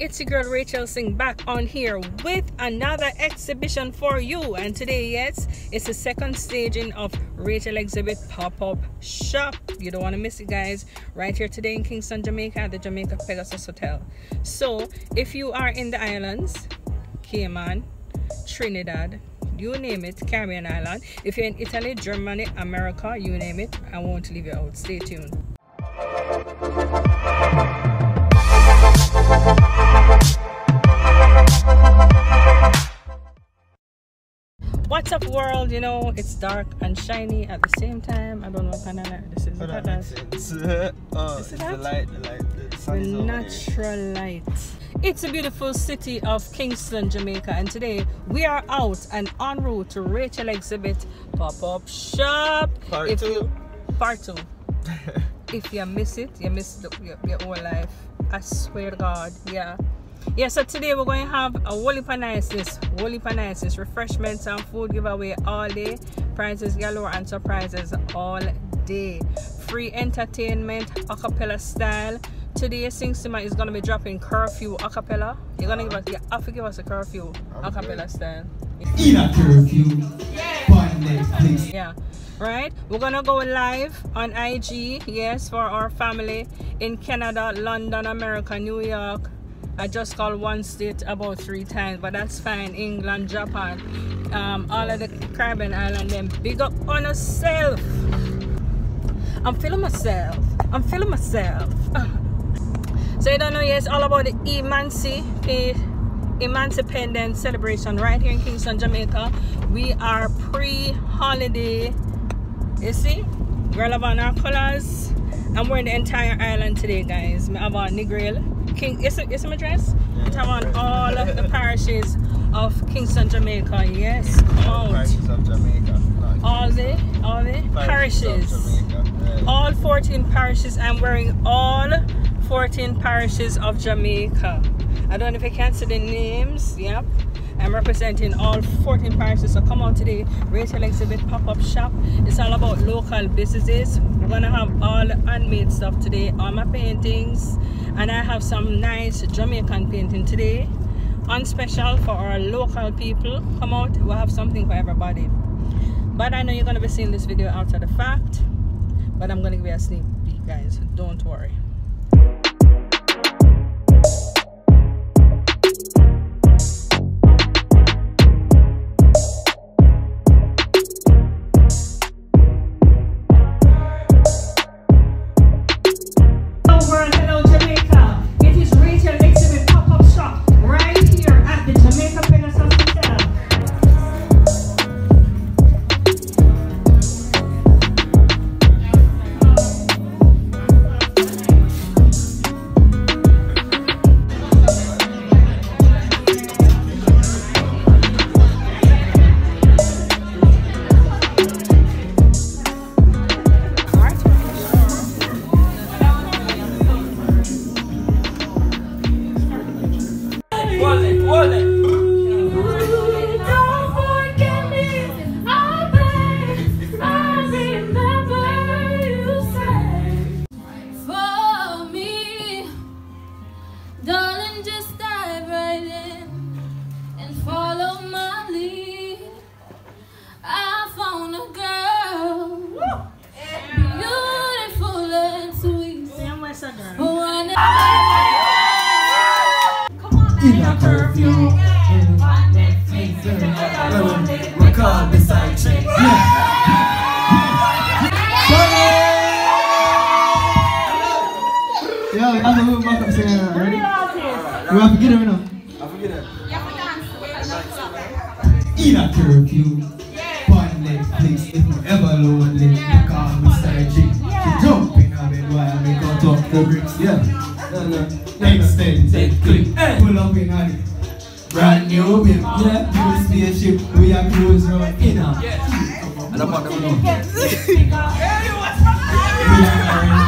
it's your girl Rachel Singh back on here with another exhibition for you. And today, yes, it's the second staging of Rachel Exhibit Pop-Up Shop. You don't want to miss it, guys. Right here today in Kingston, Jamaica at the Jamaica Pegasus Hotel. So, if you are in the islands, Cayman, Trinidad, you name it, Caribbean island. If you're in Italy, Germany, America, you name it, I won't leave you out. Stay tuned. What's up, world? You know, it's dark and shiny at the same time. I don't know what kind of light this is. Oh, that Look at makes sense. oh, Is it's that? the light, the light, the sun the is over there. natural light. It's a beautiful city of Kingston, Jamaica, and today we are out and en route to Rachel Exhibit Pop-Up Shop. Part if two. You, part two. if you miss it, you miss the, your, your whole life. I swear to God, yeah. Yeah, so today we're going to have a whole heap of niceness, whole heap of niceness, refreshments and food giveaway all day, prizes galore and surprises all day. Free entertainment, acapella style. Today, Sing Sima is going to be dropping curfew acapella. You're going to give us, you have to give us a curfew acapella style. in a curfew. Yeah. Right? We're gonna go live on IG, yes, for our family in Canada, London, America, New York. I just called one state about three times, but that's fine. England, Japan, um, all of the Caribbean island, then big up on yourself. I'm feeling myself. I'm feeling myself. So you don't know, yes, all about the Emanci Emancipation celebration right here in Kingston, Jamaica. We are pre-holiday. You see? Girl on our colors. I'm wearing the entire island today, guys. I have on Negril. King is it is it my dress? I have on all of the parishes of Kingston, Jamaica. Yes. Out. Parishes of Jamaica. No, All the all the parishes. Yeah. All 14 parishes. I'm wearing all 14 parishes of Jamaica. I don't know if you can see the names. Yep. I'm representing all 14 parishes. So come out today. Rachel Exhibit Pop-Up Shop. It's all about local businesses. We're gonna have all handmade stuff today. All my paintings. And I have some nice Jamaican painting today. On special for our local people. Come out. We'll have something for everybody. But I know you're gonna be seeing this video after the fact. But I'm gonna give you a sneak peek, guys. Don't worry. Yeah, we have to move back up saying that, ready? We have to get him now. I forget it. In a curfew. One Netflix. If you ever lonely, you call me side chick. She jump in a bed while I make her talk the bricks. Yeah. No, no. Extended clip. Pull up in a Brand new whip, yeah, new spaceship, we are cruise round in a And I'm not We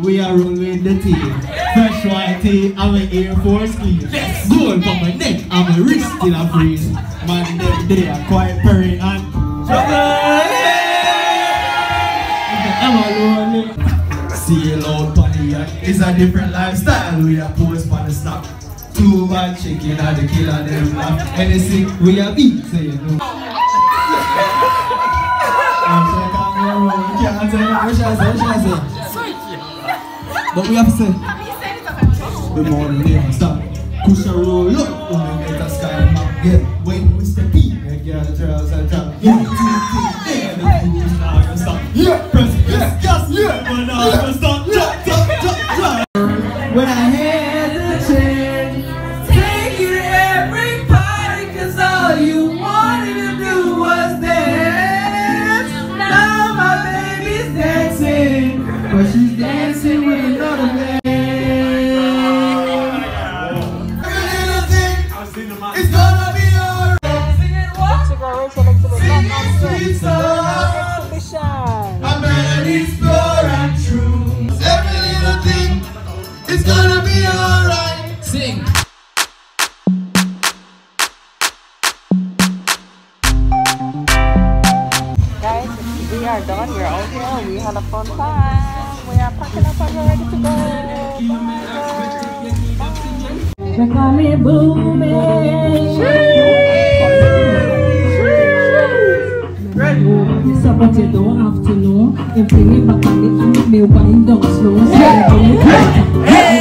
we are rolling the team. Fresh white tee, I'm an Air Force clean. Gold from my neck, I'm a wrist still a freeze. Man, them they are quite purring and Ever lonely. Sail out on the yacht, it's a different lifestyle. We are post on the snap. Two bad chicken and the killer them laugh. Anything we are beat, say you know. But we have to say. Good morning, stop. Push a roll up, get a sky map. We step in, the girl draws a. Yeah, two, three, yeah, the now gonna stop. Yeah, press, yes, yes, yeah, but now are done. We're out here. We had a fun time. We are packing up and we're ready to go. Bye, They call me booming. This but you don't have to know. Bring it back on it make me wind down slow. So you bring it